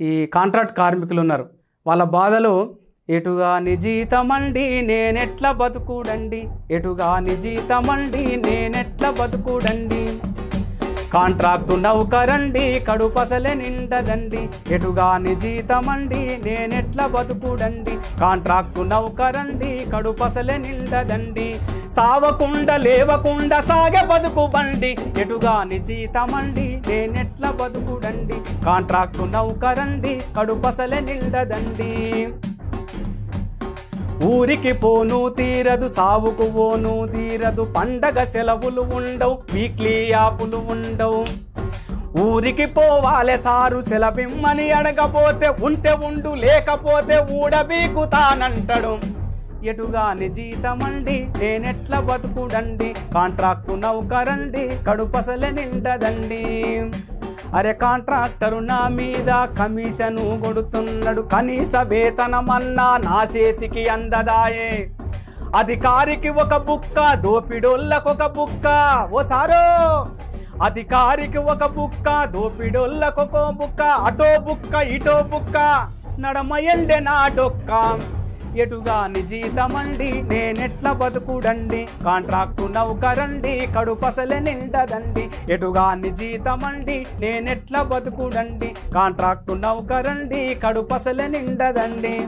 ఈ కాంట్రాక్ట్ కార్మికులు ఉన్నారు వాళ్ళ బాధలు ఎటుగా నిజీతమండి నేనెట్ల బతుకుడండి? ఎటుగా నిజీతమండి నేనెట్ల బతుకుడండి? కాంట్రాక్టు నౌకరండి కడుపసలే నిండదండి. ఎటుగాని జీతమండి నేనెట్ల బతుకుడండి? కాంట్రాక్టు నౌకరండి కడుపసలే నిండదండి. సావకుండా లేవకుండా సాగే బతుకు బండి. ఎటుగాని జీతమండి నేనెట్ల బతుకుడండి? కాంట్రాక్టు నౌకరండి కడుపసలే నిండదండి. ఊరికి పోను తీరదు సావుకు పోను తీరదు పండగ సెలవులు ఉండవు వీక్లీ యాపులు ఉండవు. ఊరికి పోవాలే సారు సెలవిమ్మని అడగపోతే ఉంటే ఉండు లేకపోతే ఊడబీకుతానంటడు. ఎటుగాని జీతమండి నేనెట్ల బతుకుడండి? కాంట్రాక్టు నౌకరండి కడుపసలే నిండదండి. అరే కాంట్రాక్టరు నా మీద కమిషను కొడుతున్నాడు. కనీస వేతనమన్నా నా చేతికి అందదాయే. అధికారికి ఒక బుక్క దోపిడోళ్ళకొక బుక్క. ఓ సారో! అధికారికి ఒక బుక్క దోపిడోళ్ళకొక బుక్క. అటో బుక్క ఇటో బుక్క. నడమ ఎల్డె నాటొక్క ఎటుగా నిజీతమండి నేనెట్ల బతుకుడండి? కాంట్రాక్టు నౌకరండి కడుపసలే నిండదండి. ఎటుగా నిజీతమండి నేనెట్ల బతుకుడండి? కాంట్రాక్టు నౌకరండి కడుపసలే నిండదండి.